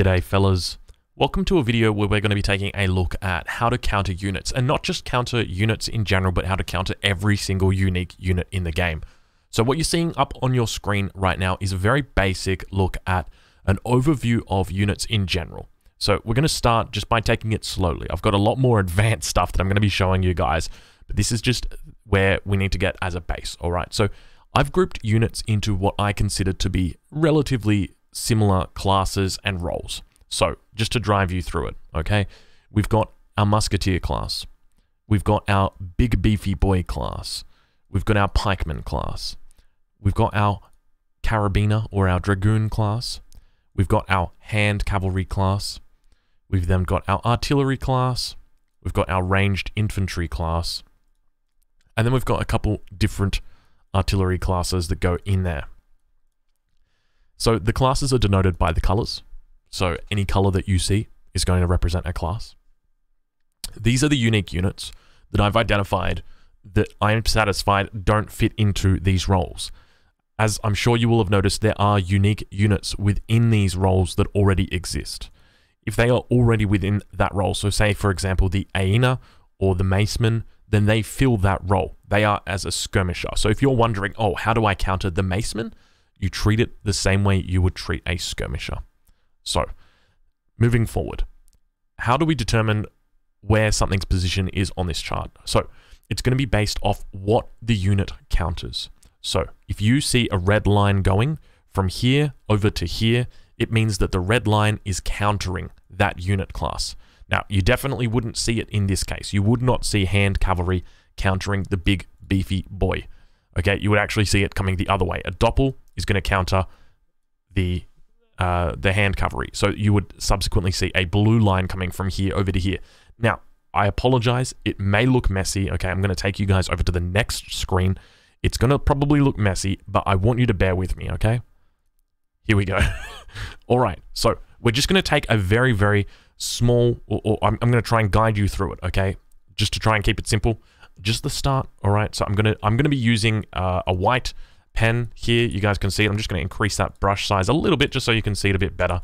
G'day fellas. Welcome to a video where we're going to be taking a look at how to counter units, and not just counter units in general, but how to counter every single unique unit in the game. So what you're seeing up on your screen right now is a very basic look at an overview of units in general. So we're going to start just by taking it slowly. I've got a lot more advanced stuff that I'm going to be showing you guys, but this is just where we need to get as a base, all right? So I've grouped units into what I consider to be relatively similar classes and roles. So, just to drive you through it, okay? We've got our Musketeer class. We've got our Big Beefy Boy class. We've got our Pikeman class. We've got our Carabineer or our Dragoon class. We've got our Hand Cavalry class. We've then got our Artillery class. We've got our Ranged Infantry class. And then we've got a couple different artillery classes that go in there. So the classes are denoted by the colors. So any color that you see is going to represent a class. These are the unique units that I've identified that I am satisfied don't fit into these roles. As I'm sure you will have noticed, there are unique units within these roles that already exist. If they are already within that role, so say for example the Aina or the Maceman, then they fill that role. They are as a skirmisher. So if you're wondering, oh, how do I counter the Maceman? You treat it the same way you would treat a skirmisher. So, moving forward, how do we determine where something's position is on this chart? So, it's going to be based off what the unit counters. So, if you see a red line going from here over to here, it means that the red line is countering that unit class. Now, you definitely wouldn't see it in this case. You would not see hand cavalry countering the big beefy boy. Okay, you would actually see it coming the other way. A doppel is going to counter the uh, the hand cavalry. So you would subsequently see a blue line coming from here over to here. Now, I apologize. It may look messy. Okay, I'm going to take you guys over to the next screen. It's going to probably look messy, but I want you to bear with me, okay? Here we go. All right, so we're just going to take a very, very small, or, or I'm, I'm going to try and guide you through it, okay? Just to try and keep it simple. Just the start, all right? So I'm going to I'm going to be using uh, a white pen here. You guys can see it. I'm just going to increase that brush size a little bit just so you can see it a bit better.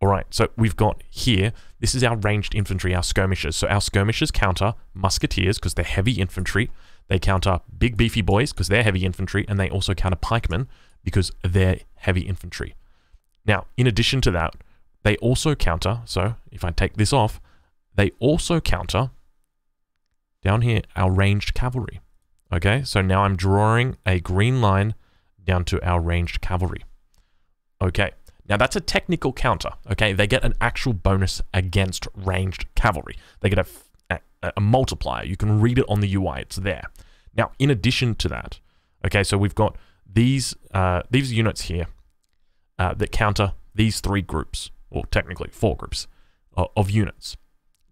All right, so we've got here, this is our ranged infantry, our skirmishers. So our skirmishers counter musketeers because they're heavy infantry. They counter big beefy boys because they're heavy infantry. And they also counter pikemen because they're heavy infantry. Now, in addition to that, they also counter, so if I take this off, they also counter down here our ranged cavalry. Okay, so now I'm drawing a green line down to our ranged cavalry. Okay, now that's a technical counter. Okay, they get an actual bonus against ranged cavalry. They get a, a, a multiplier. You can read it on the UI. It's there. Now, in addition to that, okay, so we've got these uh, these units here uh, that counter these three groups, or technically four groups uh, of units.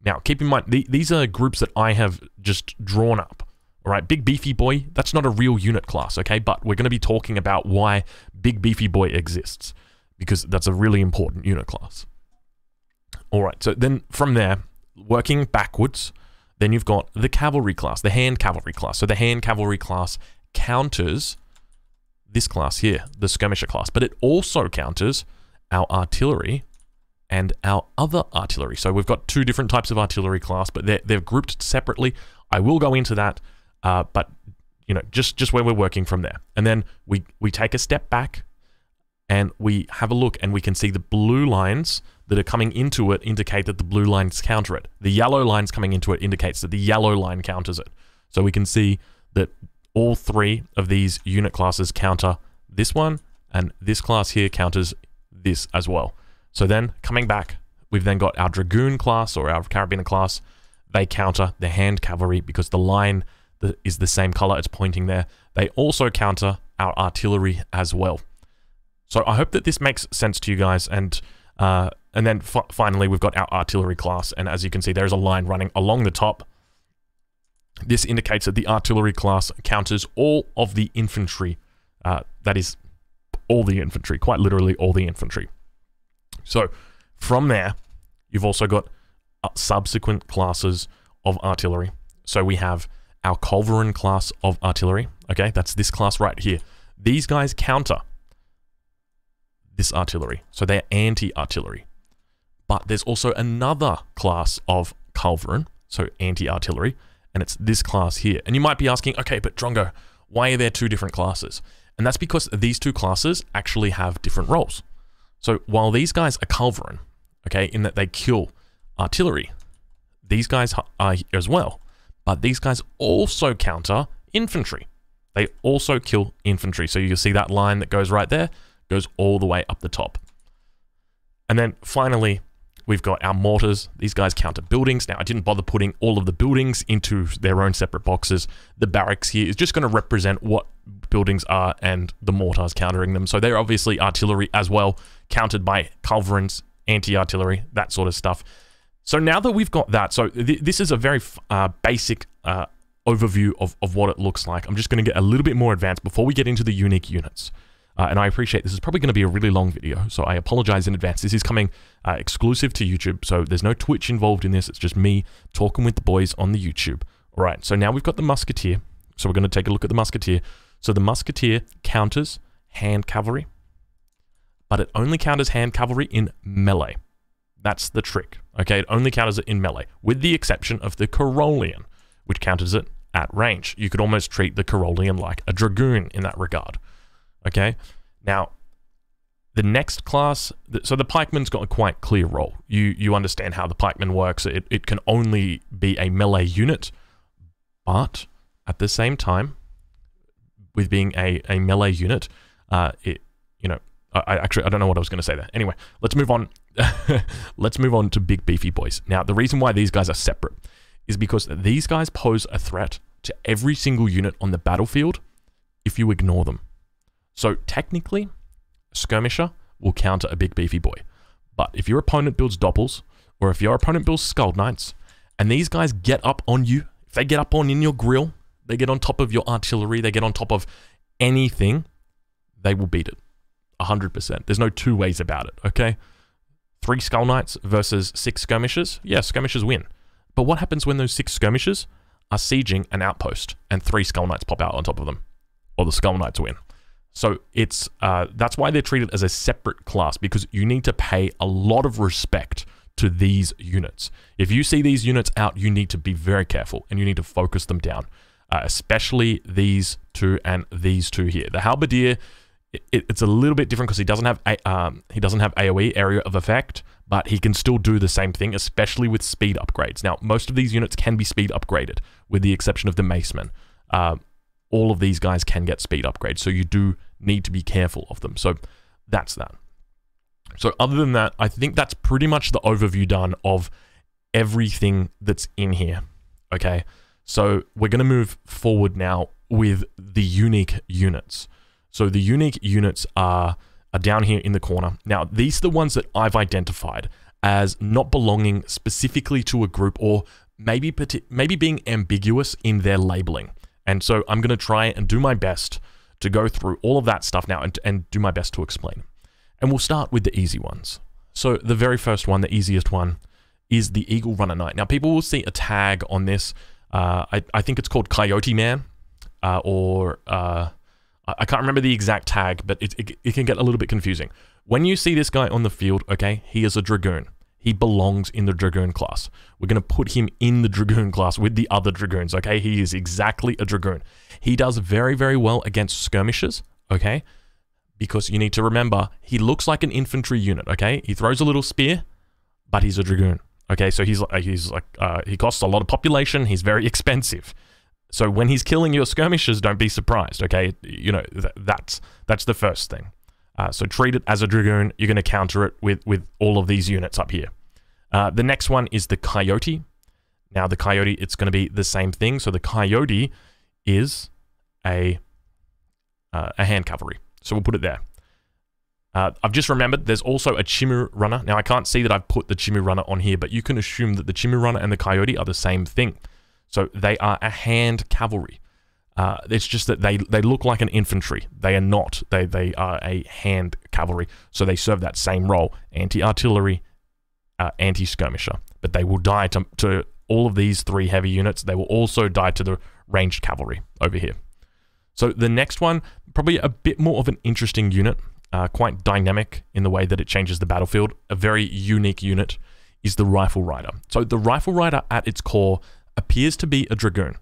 Now, keep in mind, th these are groups that I have just drawn up. All right, Big Beefy Boy, that's not a real unit class, okay? But we're going to be talking about why Big Beefy Boy exists, because that's a really important unit class. All right, so then from there, working backwards, then you've got the cavalry class, the hand cavalry class. So the hand cavalry class counters this class here, the skirmisher class, but it also counters our artillery and our other artillery. So we've got two different types of artillery class, but they're, they're grouped separately. I will go into that uh, but you know, just just where we're working from there, and then we we take a step back, and we have a look, and we can see the blue lines that are coming into it indicate that the blue lines counter it. The yellow lines coming into it indicates that the yellow line counters it. So we can see that all three of these unit classes counter this one, and this class here counters this as well. So then coming back, we've then got our Dragoon class or our Carabineer class. They counter the hand cavalry because the line is the same color, it's pointing there. They also counter our artillery as well. So I hope that this makes sense to you guys. And uh, and then finally, we've got our artillery class. And as you can see, there's a line running along the top. This indicates that the artillery class counters all of the infantry. Uh, that is all the infantry, quite literally all the infantry. So from there, you've also got uh, subsequent classes of artillery. So we have our Culverin class of artillery. Okay, that's this class right here. These guys counter this artillery. So they're anti-artillery. But there's also another class of Culverin, so anti-artillery, and it's this class here. And you might be asking, okay, but Drongo, why are there two different classes? And that's because these two classes actually have different roles. So while these guys are Culverin, okay, in that they kill artillery, these guys are as well. But these guys also counter infantry. They also kill infantry. So you can see that line that goes right there, goes all the way up the top. And then finally, we've got our mortars. These guys counter buildings. Now, I didn't bother putting all of the buildings into their own separate boxes. The barracks here is just going to represent what buildings are and the mortars countering them. So they're obviously artillery as well, countered by culverins, anti-artillery, that sort of stuff. So now that we've got that, so th this is a very uh, basic uh, overview of, of what it looks like. I'm just going to get a little bit more advanced before we get into the unique units. Uh, and I appreciate this is probably going to be a really long video, so I apologize in advance. This is coming uh, exclusive to YouTube, so there's no Twitch involved in this. It's just me talking with the boys on the YouTube. All right, so now we've got the Musketeer. So we're going to take a look at the Musketeer. So the Musketeer counters hand cavalry, but it only counters hand cavalry in melee. That's the trick. Okay, it only counters it in melee, with the exception of the Carolean, which counters it at range. You could almost treat the Carolean like a Dragoon in that regard. Okay, now the next class, so the pikeman's got a quite clear role. You you understand how the pikeman works. It, it can only be a melee unit, but at the same time, with being a, a melee unit, uh, it you know I actually I don't know what I was going to say there. Anyway, let's move on. let's move on to big beefy boys. Now, the reason why these guys are separate is because these guys pose a threat to every single unit on the battlefield if you ignore them. So technically, skirmisher will counter a big beefy boy. But if your opponent builds doppels, or if your opponent builds skull knights, and these guys get up on you, if they get up on in your grill, they get on top of your artillery, they get on top of anything, they will beat it. 100%. There's no two ways about it, okay? Three Skull Knights versus six skirmishers? Yeah, skirmishers win. But what happens when those six skirmishers are sieging an outpost and three Skull Knights pop out on top of them? Or the Skull Knights win. So it's uh, that's why they're treated as a separate class because you need to pay a lot of respect to these units. If you see these units out, you need to be very careful and you need to focus them down, uh, especially these two and these two here. The halberdier it, it's a little bit different because he doesn't have a, um, he doesn't have AOE area of effect, but he can still do the same thing, especially with speed upgrades. Now, most of these units can be speed upgraded, with the exception of the Macemen. Uh, all of these guys can get speed upgrades, so you do need to be careful of them. So that's that. So other than that, I think that's pretty much the overview done of everything that's in here. Okay, so we're going to move forward now with the unique units. So the unique units are, are down here in the corner. Now, these are the ones that I've identified as not belonging specifically to a group or maybe maybe being ambiguous in their labeling. And so I'm going to try and do my best to go through all of that stuff now and, and do my best to explain. And we'll start with the easy ones. So the very first one, the easiest one, is the Eagle Runner Knight. Now, people will see a tag on this. Uh, I, I think it's called Coyote Man uh, or... Uh, I can't remember the exact tag, but it, it, it, can get a little bit confusing. When you see this guy on the field, okay, he is a Dragoon. He belongs in the Dragoon class. We're going to put him in the Dragoon class with the other Dragoons, okay? He is exactly a Dragoon. He does very, very well against skirmishes, okay? Because you need to remember, he looks like an infantry unit, okay? He throws a little spear, but he's a Dragoon. Okay, so he's like he's like uh, he costs a lot of population. He's very expensive. So when he's killing your skirmishers, don't be surprised. Okay, you know th that's that's the first thing. Uh, so treat it as a dragoon. You're going to counter it with with all of these units up here. Uh, the next one is the coyote. Now the coyote, it's going to be the same thing. So the coyote is a uh, a hand cavalry. So we'll put it there. Uh, I've just remembered there's also a Chimu runner. Now I can't see that I've put the Chimu runner on here, but you can assume that the Chimu runner and the coyote are the same thing. So they are a hand cavalry. Uh, it's just that they, they look like an infantry. They are not. They, they are a hand cavalry. So they serve that same role anti artillery, uh, anti skirmisher. But they will die to, to all of these three heavy units. They will also die to the ranged cavalry over here. So the next one, probably a bit more of an interesting unit. uh, quite dynamic in the way that it changes the battlefield. A very unique unit is the Rifle Rider. So the Rifle Rider at its core appears to be a Dragoon.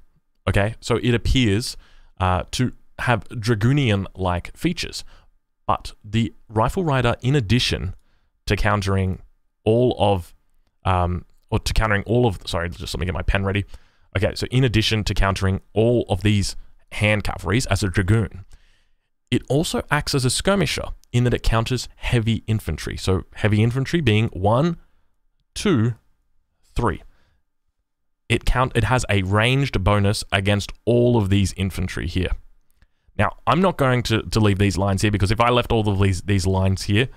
Okay, so it appears uh, to have Dragoonian-like features. But the Rifle Rider, in addition to countering all of, um, or to countering all of, sorry, just let me get my pen ready. Okay, so in addition to countering all of these hand cavalries as a Dragoon, it also acts as a skirmisher in that it counters heavy infantry. So heavy infantry being one, two, three. It count it has a ranged bonus against all of these infantry here. Now, I'm not going to, to leave these lines here because if I left all of these, these lines here,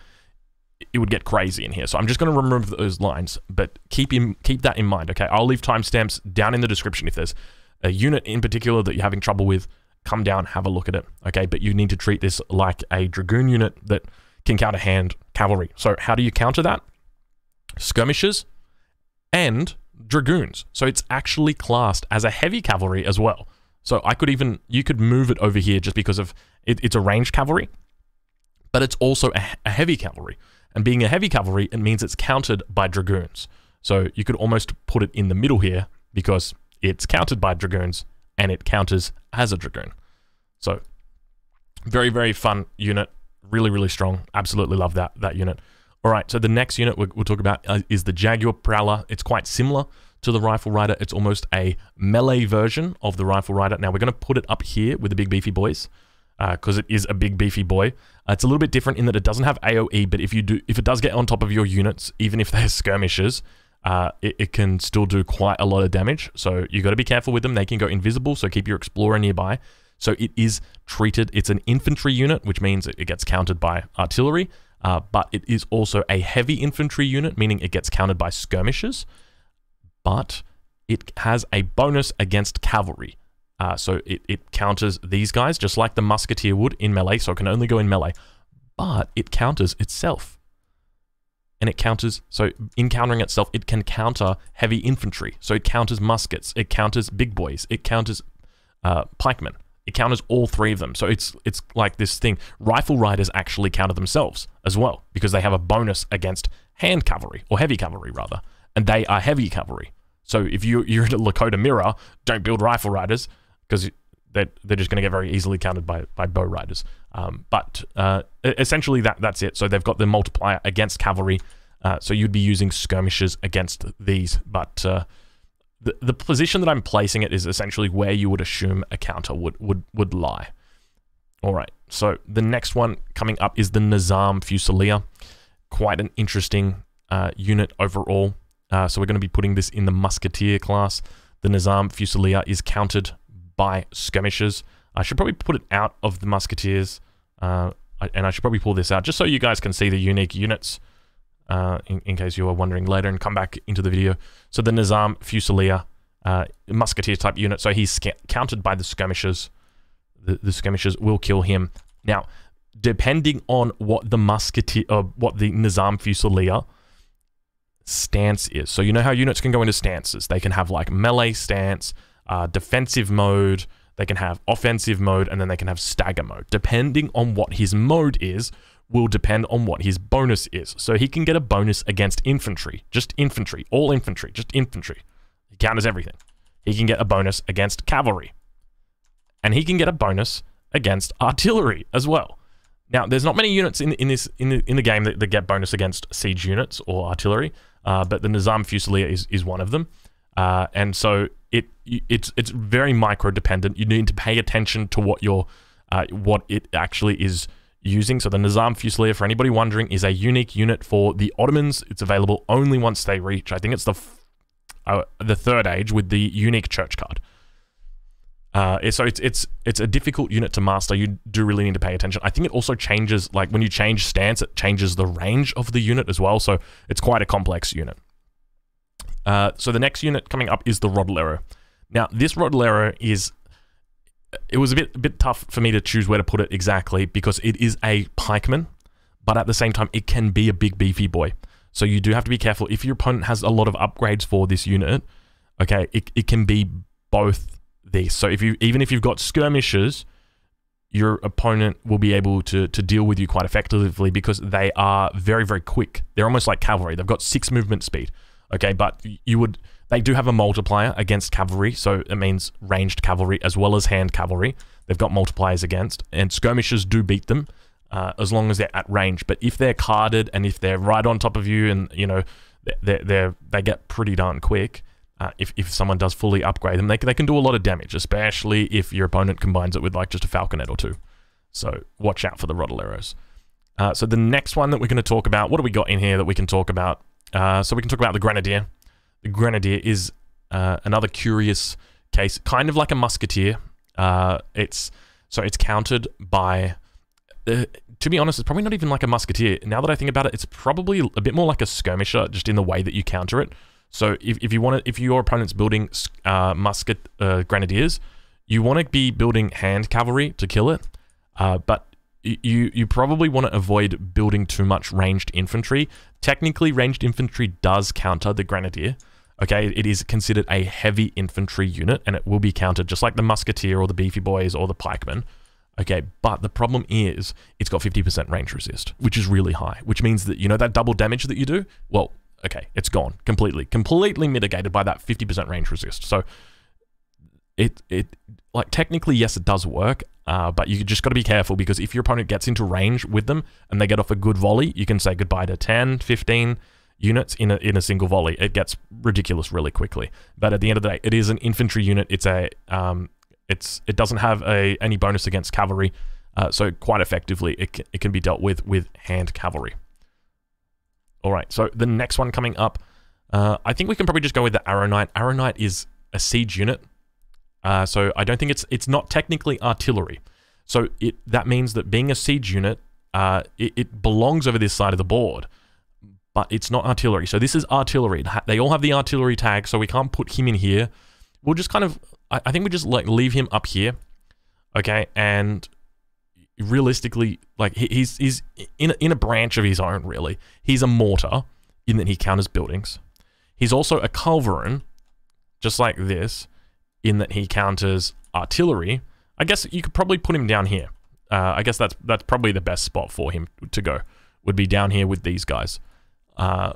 it would get crazy in here. So I'm just going to remove those lines, but keep in, keep that in mind, okay? I'll leave timestamps down in the description if there's a unit in particular that you're having trouble with, come down, have a look at it, okay? But you need to treat this like a Dragoon unit that can counter hand cavalry. So how do you counter that? Skirmishers and Dragoons. So it's actually classed as a heavy cavalry as well. So I could even, you could move it over here just because of, it, it's a ranged cavalry, but it's also a, a heavy cavalry. And being a heavy cavalry, it means it's countered by dragoons. So you could almost put it in the middle here because it's countered by dragoons and it counters as a dragoon. So very, very fun unit. Really, really strong. Absolutely love that, that unit. All right, so the next unit we'll, we'll talk about uh, is the Jaguar Prowler. It's quite similar to the Rifle Rider. It's almost a melee version of the Rifle Rider. Now, we're going to put it up here with the big beefy boys because uh, it is a big beefy boy. Uh, it's a little bit different in that it doesn't have AoE, but if you do, if it does get on top of your units, even if they're skirmishers, uh, it, it, can still do quite a lot of damage. So you got to be careful with them. They can go invisible, so keep your explorer nearby. So it is treated. It's an infantry unit, which means it, gets countered by artillery. Uh, but it is also a heavy infantry unit, meaning it gets countered by skirmishers but it has a bonus against cavalry. Uh, so it, it counters these guys just like the musketeer would in melee, so it can only go in melee. But it counters itself. And it counters, so in countering itself, it can counter heavy infantry. So it counters muskets, it counters big boys, it counters uh, pikemen. It counters all three of them. So it's it's like this thing. Rifle riders actually counter themselves as well because they have a bonus against hand cavalry, or heavy cavalry rather. And they are heavy cavalry. So if you, you're in a Lakota mirror, don't build rifle riders because they're, they're just going to get very easily countered by, by bow riders. Um, but uh, essentially, that that's it. So they've got the multiplier against cavalry. Uh, so you'd be using skirmishers against these. But uh, the, the position that I'm placing it is essentially where you would assume a counter would, would, would lie. All right. So the next one coming up is the Nizam Fusilier. Quite an interesting uh, unit overall. Uh, so we're going to be putting this in the Musketeer class. The Nizam Fusilier is countered by skirmishers. I should probably put it out of the Musketeers, uh, and I should probably pull this out just so you guys can see the unique units, uh, in, in, case you are wondering later and come back into the video. So the Nizam Fusilier, uh, Musketeer type unit, so he's countered by the skirmishers. The, the skirmishers will kill him. Now, depending on what the Musketeer, uh, what the Nizam Fusilier stance is. So you know how units can go into stances. They can have like melee stance, uh, defensive mode, they can have offensive mode, and then they can have stagger mode. Depending on what his mode is, will depend on what his bonus is. So he can get a bonus against infantry, just infantry, all infantry, just infantry. He counters everything. He can get a bonus against cavalry. And he can get a bonus against artillery as well. Now, there's not many units in, in this in the, in the game that, that get bonus against siege units or artillery, uh, but the Nizam Fusilier is, is one of them. Uh, and so it it's it's very micro dependent. You need to pay attention to what your uh, what it actually is using. So the Nizam Fusilier, for anybody wondering, is a unique unit for the Ottomans. It's available only once they reach. I think it's the uh, the third age with the unique church card. Uh, so it's it's it's a difficult unit to master. You do really need to pay attention. I think it also changes, like when you change stance, it changes the range of the unit as well. So it's quite a complex unit. Uh, so the next unit coming up is the Rodelero. Now this Rodelero is it was a bit a bit tough for me to choose where to put it exactly because it is a pikeman, but at the same time it can be a big beefy boy. So you do have to be careful if your opponent has a lot of upgrades for this unit. Okay, it, it can be both these. So if you even if you've got skirmishers, your opponent will be able to to deal with you quite effectively because they are very very quick. They're almost like cavalry. They've got six movement speed. Okay, but you would they do have a multiplier against cavalry, so it means ranged cavalry as well as hand cavalry. They've got multipliers against, and skirmishers do beat them uh, as long as they're at range. But if they're carded and if they're right on top of you, and you know they they they get pretty darn quick. Uh, if, if someone does fully upgrade them, they, they can do a lot of damage, especially if your opponent combines it with like just a falconet or two. So watch out for the Rodeleros. Uh, so the next one that we're going to talk about, what do we got in here that we can talk about? Uh, so we can talk about the Grenadier. The Grenadier is uh, another curious case, kind of like a Musketeer. Uh, it's so it's countered by. Uh, to be honest, it's probably not even like a musketeer. Now that I think about it, it's probably a bit more like a skirmisher, just in the way that you counter it. So if, if you want to, if your opponent's building uh, musket uh, grenadiers, you want to be building hand cavalry to kill it. Uh, but you you probably want to avoid building too much ranged infantry. Technically, ranged infantry does counter the grenadier. Okay, it is considered a heavy infantry unit, and it will be countered just like the musketeer or the beefy boys or the pikemen. Okay, but the problem is it's got 50% range resist, which is really high, which means that, you know, that double damage that you do, well, okay, it's gone completely, completely mitigated by that 50% range resist. So it, it, like, technically, yes, it does work, uh, but you just got to be careful because if your opponent gets into range with them and they get off a good volley, you can say goodbye to 10, 15 units in a, in a single volley. It gets ridiculous really quickly. But at the end of the day, it is an infantry unit. It's a, um, it's it doesn't have a any bonus against cavalry, uh, so quite effectively it, it can be dealt with with hand cavalry. All right, so the next one coming up, uh, I think we can probably just go with the Arrow Knight. Arrow Knight is a siege unit, uh, so I don't think it's it's not technically artillery. So it that means that being a siege unit, uh, it, it belongs over this side of the board, but it's not artillery. So this is artillery. They all have the artillery tag, so we can't put him in here. We'll just kind of I, think we just like leave him up here, okay, and realistically, like he's he's in a, in a branch of his own. Really, he's a mortar in that he counters buildings. He's also a culverin, just like this, in that he counters artillery. I guess you could probably put him down here. Uh, I guess that's that's probably the best spot for him to go. Would be down here with these guys. Uh,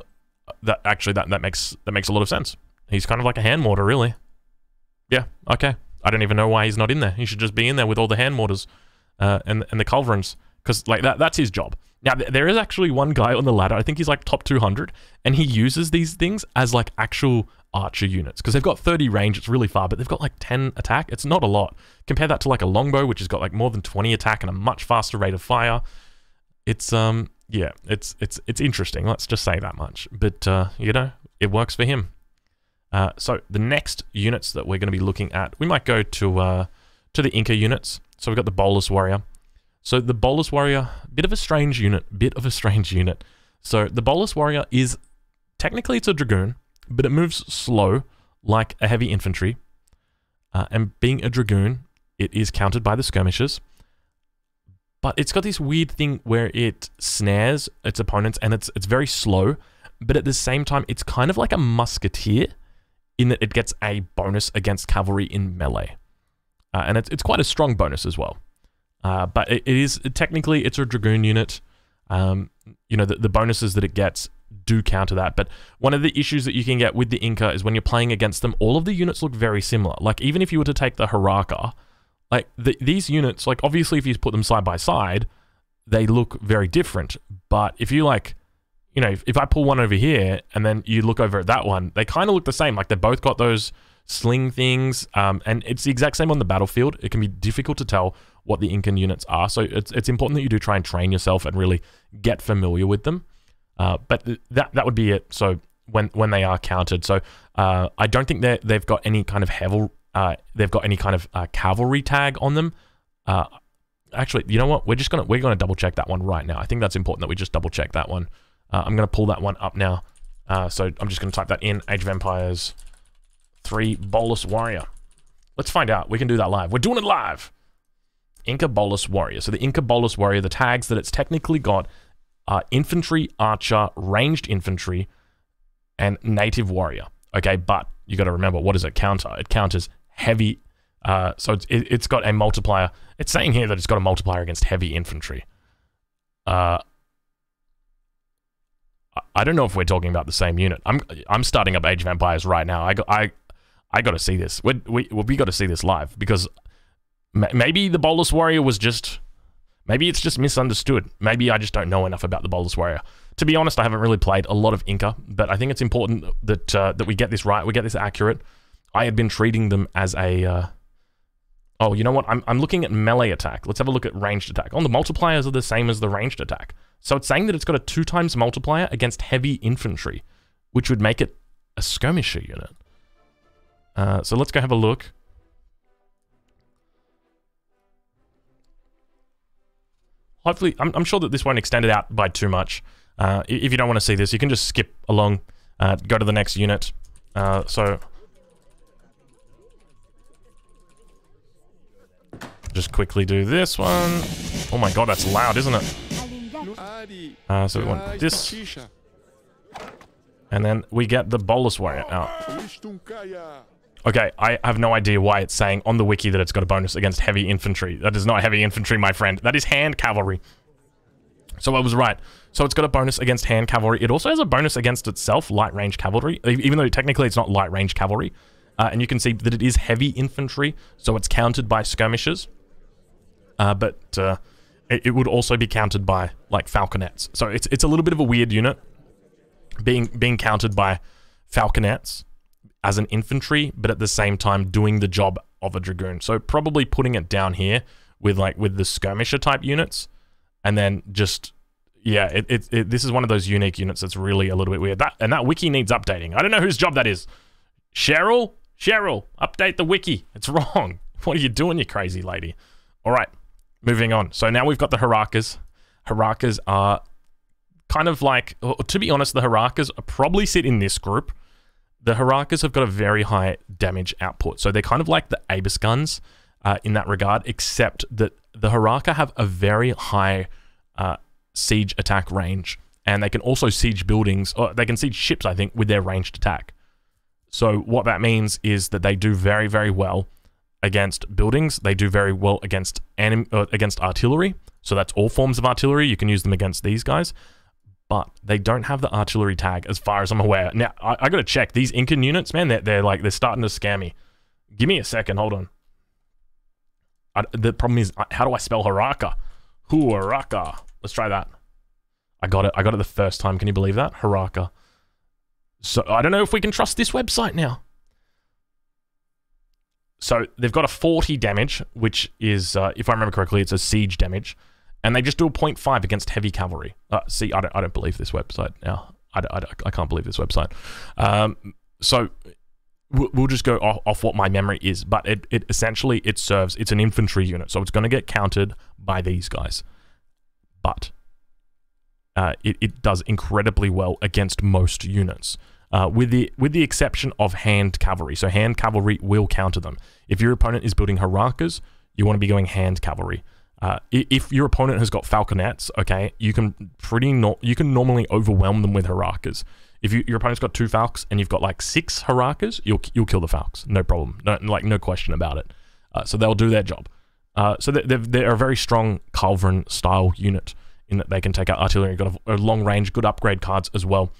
that actually that that makes that makes a lot of sense. He's kind of like a hand mortar, really. Yeah, okay. I don't even know why he's not in there. He should just be in there with all the hand mortars uh, and, and the culverins, because like that, that's his job. Now, th there is actually one guy on the ladder, I think he's like top 200, and he uses these things as like actual archer units, because they've got 30 range, it's really far, but they've got like 10 attack. It's not a lot. Compare that to like a longbow, which has got like more than 20 attack and a much faster rate of fire. It's, um, yeah, it's, it's, it's interesting, let's just say that much. But, uh, you know, it works for him. Uh, so the next units that we're going to be looking at, we might go to uh, to the Inca units. So we've got the Bolas Warrior. So the Bolas Warrior, bit of a strange unit, bit of a strange unit. So the Bolas Warrior is, technically it's a Dragoon, but it moves slow like a heavy infantry. Uh, and being a Dragoon, it is countered by the skirmishers. But it's got this weird thing where it snares its opponents and it's it's very slow, but at the same time, it's kind of like a musketeer in that it gets a bonus against cavalry in melee. Uh, and it's, it's quite a strong bonus as well. Uh, but it, it is, technically, it's a Dragoon unit. Um, you know, the, the bonuses that it gets do counter that. But one of the issues that you can get with the Inca is when you're playing against them, all of the units look very similar. Like, even if you were to take the Huaraca, like, the, these units, like, obviously, if you put them side by side, they look very different. But if you, like, you know, if, if I pull one over here and then you look over at that one, they kind of look the same. Like they both got those sling things, um, and it's the exact same on the battlefield. It can be difficult to tell what the Incan units are, so it's it's important that you do try and train yourself and really get familiar with them. Uh, but that that would be it. So when when they are counted, so uh, I don't think they they've got any kind of heavy, uh, they've got any kind of uh, cavalry tag on them. Uh, actually, you know what? We're just gonna we're gonna double check that one right now. I think that's important that we just double check that one. Uh, I'm to pull that one up now. Uh, so I'm just to type that in, Age of Empires 3 Bolas Warrior. Let's find out. We can do that live. We're doing it live. Inca Bolas Warrior. So the Inca Bolas Warrior, the tags that it's technically got are Infantry, Archer, Ranged Infantry, and Native Warrior. Okay, but you got to remember, what does it counter? It counters heavy Uh, so it's, it, has got a multiplier. It's saying here that it's got a multiplier against heavy infantry. Uh, I don't know if we're talking about the same unit. I'm I'm starting up Age of Empires right now. I got I I got to see this. We we we got to see this live because maybe the Bolas Warrior was just maybe it's just misunderstood. Maybe I just don't know enough about the Bolas Warrior. To be honest, I haven't really played a lot of Inca, but I think it's important that uh, that we get this right. We get this accurate. I had been treating them as a uh, Oh, you know what? I'm, I'm looking at melee attack. Let's have a look at ranged attack. Oh, the multipliers are the same as the ranged attack. So it's saying that it's got a two times multiplier against heavy infantry, which would make it a skirmisher unit. Uh, so let's go have a look. Hopefully, I'm, I'm sure that this won't extend it out by too much. Uh, if you don't want to see this, you can just skip along, uh, go to the next unit. Uh, so Just quickly do this one. Oh my god, that's loud, isn't it? Uh, so we want this. And then we get the bolas Warrior out. Okay, I have no idea why it's saying on the wiki that it's got a bonus against heavy infantry. That is not heavy infantry, my friend. That is hand cavalry. So I was right. So it's got a bonus against hand cavalry. It also has a bonus against itself, light range cavalry, even though technically it's not light range cavalry. Uh, and you can see that it is heavy infantry, so it's countered by skirmishers uh, but uh, it, it, would also be countered by like falconets. So it's it's a little bit of a weird unit being being countered by falconets as an infantry, but at the same time doing the job of a dragoon. So probably putting it down here with like with the skirmisher type units, and then just yeah, it, it, it, this is one of those unique units that's really a little bit weird. That and that wiki needs updating. I don't know whose job that is. Cheryl, Cheryl, update the wiki. It's wrong. What are you doing, you crazy lady? All right. Moving on. So now we've got the Huaracas. Huaracas are kind of like, to be honest, the Huaracas probably sit in this group. The Huaracas have got a very high damage output. So they're kind of like the Abus guns uh, in that regard, except that the Huaraca have a very high uh, siege attack range. And they can also siege buildings, or they can siege ships, I think, with their ranged attack. So what that means is that they do very, very well against buildings. They do very well against anim- uh, against artillery. So that's all forms of artillery. You can use them against these guys. But they don't have the artillery tag, as far as I'm aware. Now, I, I gotta check. These Incan units, man, they're, they're like, they're starting to scare me. Give me a second, hold on. I, the problem is, how do I spell Huaraca? Huaraca. Let's try that. I got it. I got it the first time. Can you believe that? Huaraca. So I don't know if we can trust this website now. So they've got a 40 damage, which is, uh, if I remember correctly, it's a siege damage. And they just do a 0.5 against heavy cavalry. Uh, see, I don't, I don't believe this website now. I, I, I can't believe this website. Um, so we'll just go off, off, what my memory is. But it, it essentially, it serves, it's an infantry unit. So it's going to get countered by these guys. But uh, it, it does incredibly well against most units uh, with the with the exception of hand cavalry. So hand cavalry will counter them. If your opponent is building huaracas, you want to be going hand cavalry. Uh, if your opponent has got falconets, okay, you can pretty no you can normally overwhelm them with huaracas. If you, your opponent's got two falcons and you've got like six huaracas, you'll you'll kill the falcons, no problem, no, like no question about it. Uh, so they'll do their job. Uh, so they're, they're a very strong Culverin style unit in that they can take out artillery. Got a, a long range, good upgrade cards as well.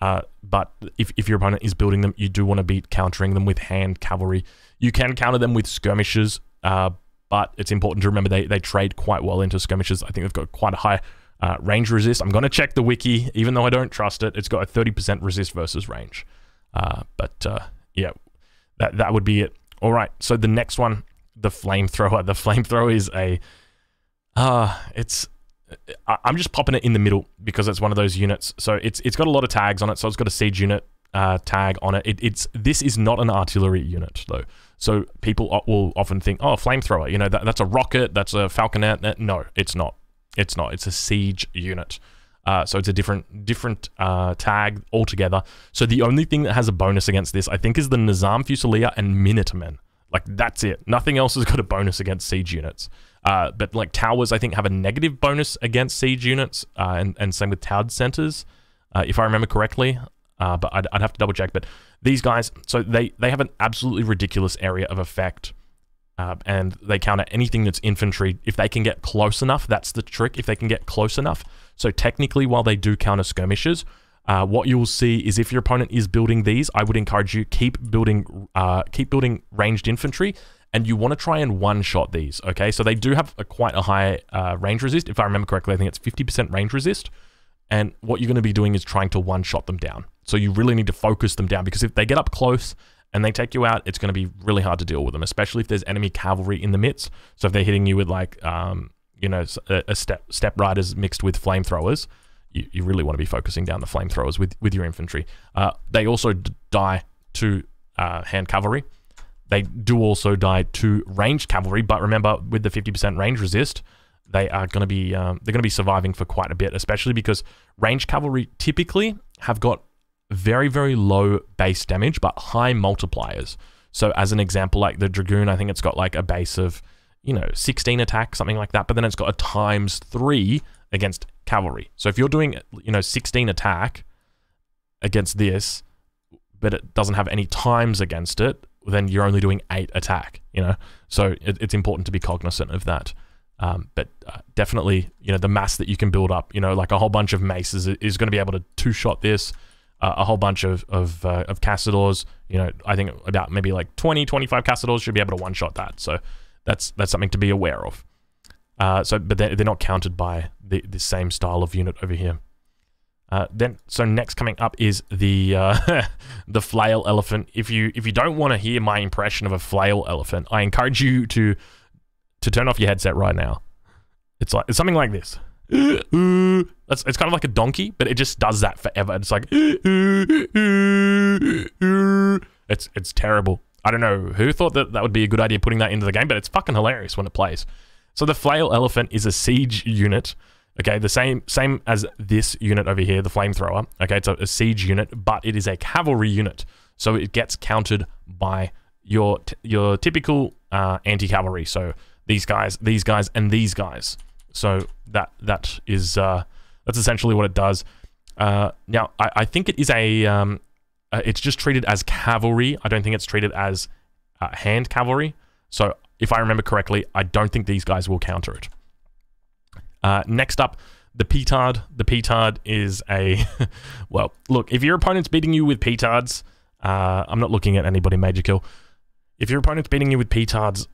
Uh, but if, if your opponent is building them, you do want to be countering them with hand cavalry. You can counter them with skirmishes, uh, but it's important to remember they, they trade quite well into skirmishes. I think they've got quite a high uh, range resist. I'm going to check the wiki, even though I don't trust it. It's got a 30% resist versus range. Uh, but uh, yeah, that, that would be it. All right, so the next one, the flamethrower. The flamethrower is a... Uh, it's I'm just popping it in the middle because it's one of those units. So it's it's got a lot of tags on it. So it's got a siege unit uh, tag on it. it. It's this is not an artillery unit though. So people will often think, oh, flamethrower. You know that that's a rocket. That's a falconet. No, it's not. It's not. It's a siege unit. Uh, so it's a different different uh, tag altogether. So the only thing that has a bonus against this, I think, is the Nizam Fusilier and Minutemen. Like that's it. Nothing else has got a bonus against siege units. Uh, but like towers, I think have a negative bonus against siege units, uh, and and same with town centers, uh, if I remember correctly. Uh, but I'd, I'd have to double check. But these guys, so they they have an absolutely ridiculous area of effect uh, and they counter anything that's infantry. If they can get close enough, that's the trick. If they can get close enough. So technically, while they do counter skirmishes, uh, what you'll see is if your opponent is building these, I would encourage you keep building, uh, keep building ranged infantry, and you want to try and one-shot these. Okay, so they do have a, quite a high uh, range resist. If I remember correctly, I think it's 50% range resist. And what you're going to be doing is trying to one-shot them down. So you really need to focus them down because if they get up close and they take you out, it's going to be really hard to deal with them, especially if there's enemy cavalry in the midst. So if they're hitting you with like, um, you know, a, a step Steppe riders mixed with flamethrowers, you, you really want to be focusing down the flamethrowers with with your infantry. Uh, they also die to uh, hand cavalry. They do also die to ranged cavalry, but remember, with the 50% range resist, they are going to be um, they're going to be surviving for quite a bit, especially because ranged cavalry typically have got very, very low base damage, but high multipliers. So as an example, like the Dragoon, I think it's got like a base of, you know, 16 attack, something like that, but then it's got a times three against cavalry. So if you're doing, you know, 16 attack against this, but it doesn't have any times against it, then you're only doing eight attack, you know? So it, it's important to be cognizant of that. Um, but uh, definitely, you know, the mass that you can build up, you know, like a whole bunch of maces is going to be able to two-shot this, uh, a whole bunch of of, uh, of Cazadors. You know, I think about maybe like 20, 25 Cazadors should be able to one shot that. So that's that's something to be aware of. Uh, so, but they're, they're not counted by the the same style of unit over here. Uh, then, so next coming up is the uh, the flail elephant. If you if you don't want to hear my impression of a flail elephant, I encourage you to to turn off your headset right now. It's like it's something like this. It's, it's kind of like a donkey, but it just does that forever. It's like it's it's terrible. I don't know who thought that that would be a good idea putting that into the game, but it's fucking hilarious when it plays. So the flail elephant is a siege unit. Okay, the same same as this unit over here, the flamethrower. Okay, it's a, a siege unit, but it is a cavalry unit, so it gets countered by your your typical uh, anti cavalry. So these guys, these guys, and these guys. So that that is uh, that's essentially what it does. Uh, now, I, I, think it is a um, uh, it's just treated as cavalry. I don't think it's treated as uh, hand cavalry. So if I remember correctly, I don't think these guys will counter it. Uh, next up, the petard. The petard is a well. Look, if your opponent's beating you with petards, uh, I'm not looking at anybody major kill. If your opponent's beating you with petards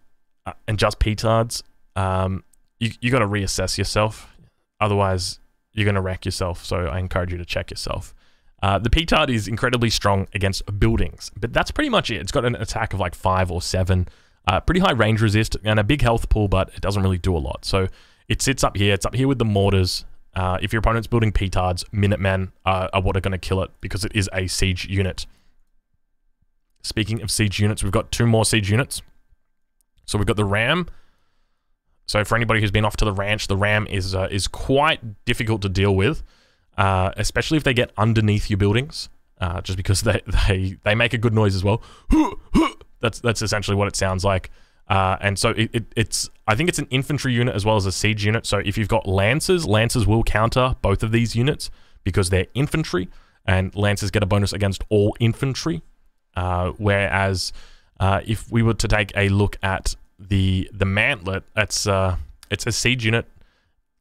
and just petards, um, you, you got to reassess yourself. Otherwise, you're going to wreck yourself. So I encourage you to check yourself. Uh, the Petard is incredibly strong against buildings, but that's pretty much it. It's got an attack of like five or seven, uh, pretty high range resist, and a big health pool, but it doesn't really do a lot. So it sits up here. It's up here with the mortars. Uh, if your opponent's building Petards, Minutemen are what are going to kill it because it is a siege unit. Speaking of siege units, we've got two more siege units. So we've got the Ram, so for anybody who's been off to the ranch, the ram is uh, is quite difficult to deal with, uh, especially if they get underneath your buildings, uh, just because they, they they make a good noise as well. that's that's essentially what it sounds like. Uh, and so it, it, it's I think it's an infantry unit as well as a siege unit. So if you've got lancers, lancers will counter both of these units because they're infantry, and lancers get a bonus against all infantry. Uh, whereas uh, if we were to take a look at the the mantlet. That's uh, it's a siege unit.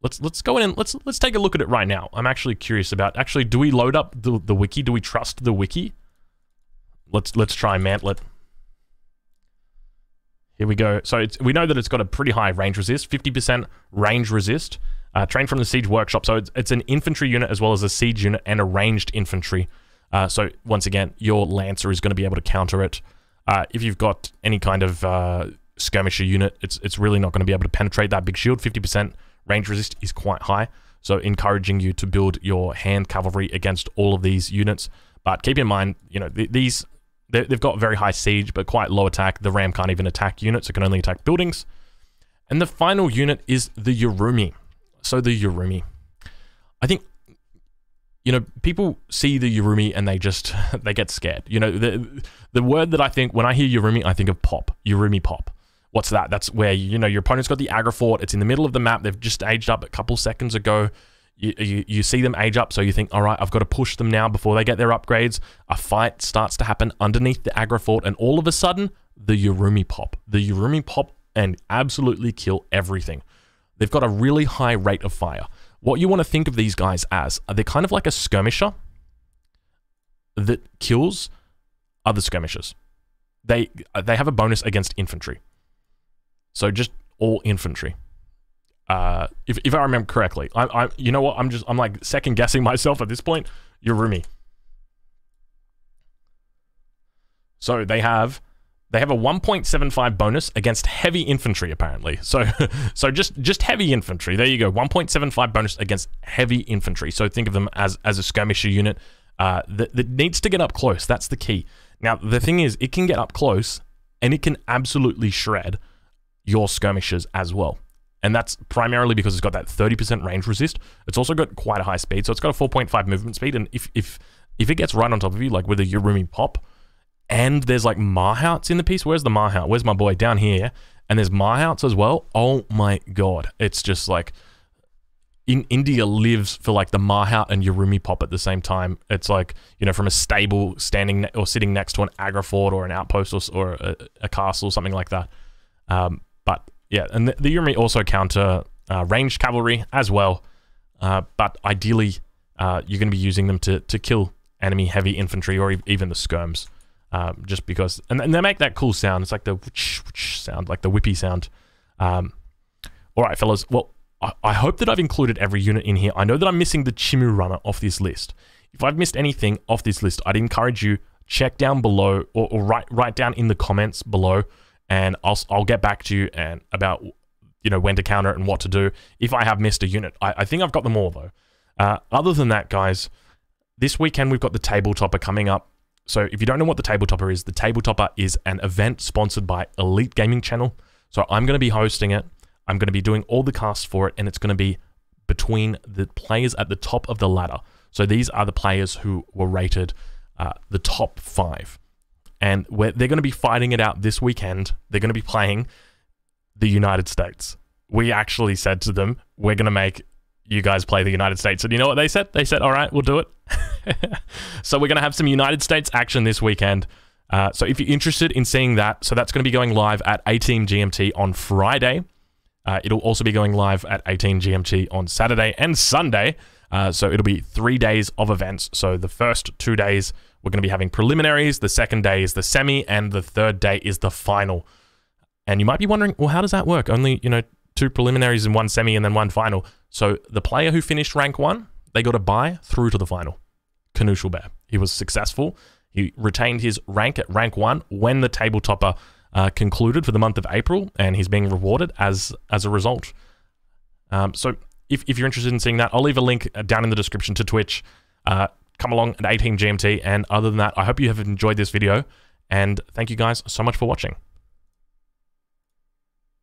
Let's let's go in and let's let's take a look at it right now. I'm actually curious about. Actually, do we load up the the wiki? Do we trust the wiki? Let's let's try mantlet. Here we go. So we know that it's got a pretty high range resist, 50% range resist. Uh, trained from the Siege Workshop. So it's, it's, an infantry unit as well as a siege unit and a ranged infantry. Uh, so once again, your Lancer is going to be able to counter it. Uh, if you've got any kind of uh, skirmisher unit, it's it's really not going to be able to penetrate that big shield. 50% range resist is quite high, so encouraging you to build your hand cavalry against all of these units. But keep in mind, you know, th these they've got very high siege, but quite low attack. The ram can't even attack units; it can only attack buildings. And the final unit is the Yorumi. So the Yorumi, I think you know, people see the Yorumi and they just they get scared. You know, the the word that I think when I hear Yorumi, I think of pop, Yorumi pop. What's that? That's where, you know, your opponent's got the aggro fort. It's in the middle of the map. They've just aged up a couple seconds ago. You, you, see them age up, so you think, all right, I've got to push them now before they get their upgrades. A fight starts to happen underneath the aggro fort, and all of a sudden, the Yurumi pop. The Yurumi pop and absolutely kill everything. They've got a really high rate of fire. What you want to think of these guys as, uh, they're kind of like a skirmisher that kills other skirmishers. They uh, they have a bonus against infantry. So just all infantry. Uh, if, if I remember correctly, I, I you know what I'm just I'm like second guessing myself at this point. Urumi. So they have they have a 1.75 bonus against heavy infantry, apparently. So, so just just heavy infantry. There you go. 1.75 bonus against heavy infantry. So think of them as as a skirmisher unit uh, that, that needs to get up close. That's the key. Now the thing is, it can get up close and it can absolutely shred your skirmishers as well. And that's primarily because it's got that 30% range resist. It's also got quite a high speed, so it's got a 4.5 movement speed. And if if if it gets right on top of you, like with a Urumi pop, and there's like Mahouts in the piece. Where's the Mahout? Where's my boy? Down here. And there's Mahouts as well. Oh my god. It's just like in India lives for like the Mahout and Urumi pop at the same time. It's like, you know, from a stable standing or sitting next to an Agra fort or an outpost or, or a, a, castle, or something like that. Um, but yeah, and the, the Urumi also counter uh, ranged cavalry as well. Uh, but ideally, uh, you're going to be using them to, to kill enemy heavy infantry or e even the skirms um, just because, and, and, they make that cool sound. It's like the whoosh, whoosh sound, like the whippy sound. Um, all right, fellas. Well, I, I, hope that I've included every unit in here. I know that I'm missing the Chimu runner off this list. If I've missed anything off this list, I'd encourage you check down below or, or write write down in the comments below, and I'll I'll get back to you and about you know when to counter it and what to do if I have missed a unit. I, I think I've got them all though. Uh, other than that, guys, this weekend we've got the table topper coming up. So if you don't know what the table topper is, the table topper is an event sponsored by Elite Gaming Channel. So I'm going to be hosting it. I'm going to be doing all the casts for it, and it's going to be between the players at the top of the ladder. So these are the players who were rated uh, the top five. And they're going to be fighting it out this weekend. They're going to be playing the United States. We actually said to them, we're going to make you guys play the United States. And you know what they said? They said, all right, we'll do it. so we're going to have some United States action this weekend. Uh, so if you're interested in seeing that, so that's going to be going live at 18 GMT on Friday. Uh, it'll also be going live at 18 GMT on Saturday and Sunday. Uh, so it'll be three days of events. So the first two days, we're going to be having preliminaries. The second day is the semi, and the third day is the final. And you might be wondering, well, how does that work? Only, you know, two preliminaries and one semi and then one final. So the player who finished rank one, they got a buy through to the final. Canushal Bear. He was successful. He retained his rank at rank one when the tabletopper uh, concluded for the month of April, and he's being rewarded as as a result. Um, so if, if you're interested in seeing that, I'll leave a link uh, down in the description to Twitch. Uh, come along at 18 GMT. And other than that, I hope you have enjoyed this video. And thank you guys so much for watching.